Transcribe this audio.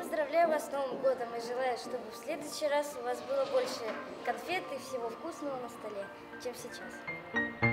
поздравляю вас с Новым годом и желаю, чтобы в следующий раз у вас было больше конфет и всего вкусного на столе, чем сейчас.